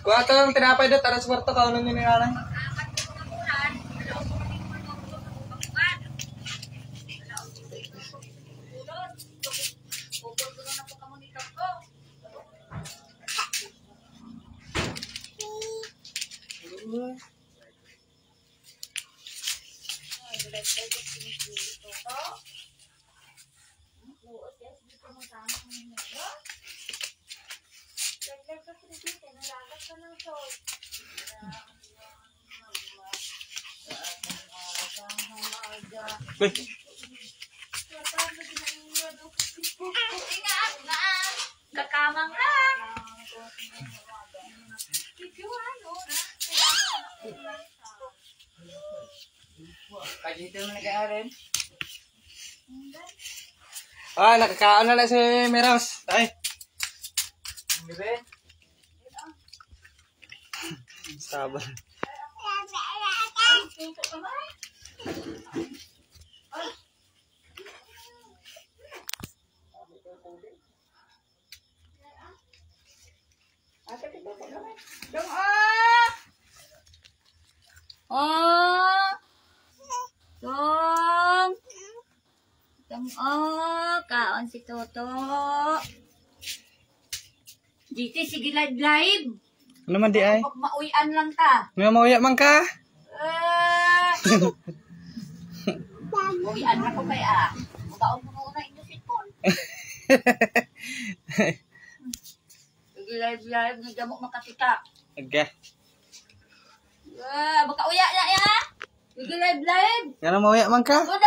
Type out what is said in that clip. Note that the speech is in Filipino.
Kuha ito ang tinapay doon, tara sa kwarto, kaunan nyo ni nanay. apat ko Uy! Kakamang ka! Pagkita mo nag-aaral. ah, nakakaon na si Miros. Ay, saban. Ah! Oh! Dong! Dong oh! Kaon si Toto. Dito, sige live live. Ano man di ay? Ma- Mauyan lang ta. May mauya man ka? Ah! Mauyan na ko kaya. Makaon mo muna yung cellphone. Sige live live. Nagdamok makasita. Aga. Ah, baka uya na ya. Sige live live. Yan ang mauya man ka? Mo